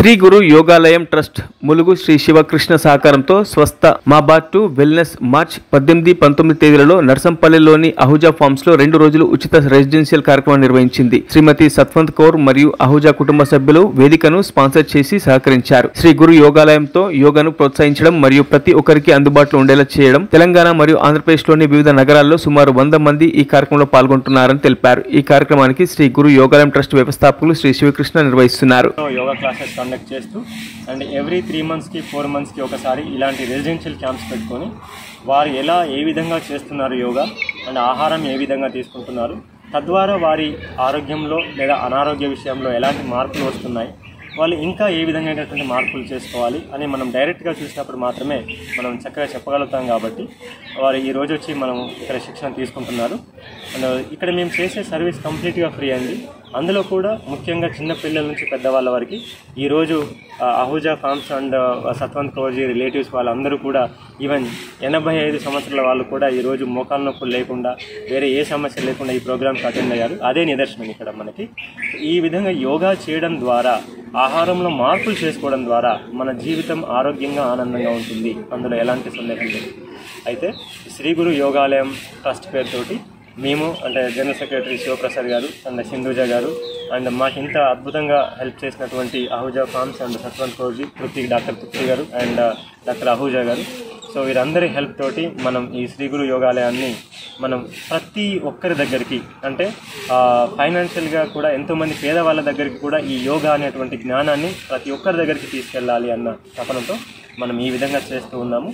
Shri Guru Yogalayam trust Mulugu Shri Shivakrishna సహకారంతో స్వస్థ మాబార్ to wellness March పద్దెనిమిది పంతొమ్మిది తేదీలలో నర్సంపల్లిలోని అహుజా ఫార్మ్స్లో రెండు రోజులు ఉచిత రెసిడెన్షియల్ కార్యక్రమం నిర్వహించింది. శ్రీమతి సత్వంత్ కౌర్ మరియు అహుజా కుటుంబ సభ్యులు వేదికను స్పాన్సర్ చేసి సహకరించారు. శ్రీ గురు యోగాలయంతో యోగాను ప్రోత్సహించడం మరియు ప్రతి ఒక్కరికి అందుబాటులో ఉండేలా చేయడం తెలంగాణ మరియు ఆంధ్రప్రదేశ్లోని వివిధ నగరాల్లో సుమారు వంద మంది ఈ కార్యక్రమంలో పాల్గొంటున్నారని తెలిపారు. ఈ కార్యక్రమానికి శ్రీ గురు యోగాలయం ట్రస్ట్ వ్యవస్థాపకులు శ్రీ శివకృష్ణ నిర్వహిస్తున్నారు. యోగా క్లాసెస్ కండక్ట్ చేస్తూ అండ్ ఎవ్రీ త్రీ మంత్స్కి ఫోర్ మంత్స్కి ఒకసారి ఇలాంటి రెసిడెన్షియల్ క్యాంప్స్ పెట్టుకొని వారు ఎలా ఏ విధంగా చేస్తున్నారు యోగా అండ్ ఆహారం ఏ విధంగా తీసుకుంటున్నారు తద్వారా వారి ఆరోగ్యంలో లేదా అనారోగ్య విషయంలో ఎలాంటి మార్పులు వస్తున్నాయి వాళ్ళు ఇంకా ఏ విధమైనటువంటి మార్పులు చేసుకోవాలి అని మనం డైరెక్ట్గా చూసినప్పుడు మాత్రమే మనం చక్కగా చెప్పగలుగుతాం కాబట్టి వారు ఈ రోజు వచ్చి మనం ఇక్కడ శిక్షణ తీసుకుంటున్నారు. అండ్ ఇక్కడ మేము చేసే సర్వీస్ కంప్లీట్గా ఫ్రీ అండి. అందులో కూడా ముఖ్యంగా చిన్నపిల్లల నుంచి పెద్దవాళ్ళ వరకు ఈరోజు Ahuja farms and Satwant Kaurji relatives వాళ్ళందరూ కూడా ఈవెన్ ఎనభై ఐదు సంవత్సరాల వాళ్ళు కూడా ఈరోజు మోకాల నొప్పులు లేకుండా వేరే ఏ సమస్య లేకుండా ఈ ప్రోగ్రామ్కి అటెండ్ అయ్యారు. అదే నిదర్శనం ఇక్కడ మనకి. ఈ విధంగా యోగా చేయడం ద్వారా ఆహారంలో మార్పులు చేసుకోవడం ద్వారా మన జీవితం ఆరోగ్యంగా ఆనందంగా ఉంటుంది. అందులో ఎలాంటి సందేహం లేదు. అయితే శ్రీ గురు యోగాలయం ట్రస్ట్ పేరుతోటి మేము అంటే జనరల్ సెక్రటరీ శివప్రసాద్ గారు అండ్ సింధుజ గారు అండ్ మాకు ఇంత అద్భుతంగా హెల్ప్ చేసినటువంటి Ahuja farms and Satwant Kaurji Tripti doctor Tripti గారు అండ్ uh, డాక్టర్ అహూజా గారు. సో వీరందరి హెల్ప్ తోటి మనం ఈ శ్రీ గురు యోగాలయాన్ని మనం ప్రతి ఒక్కరి దగ్గరికి అంటే uh, ఫైనాన్షియల్గా కూడా ఎంతోమంది పేదవాళ్ళ దగ్గరికి కూడా ఈ యోగా అనేటువంటి జ్ఞానాన్ని ప్రతి ఒక్కరి దగ్గరికి తీసుకెళ్ళాలి అన్న తపనతో మనం ఈ విధంగా చేస్తూ ఉన్నాము.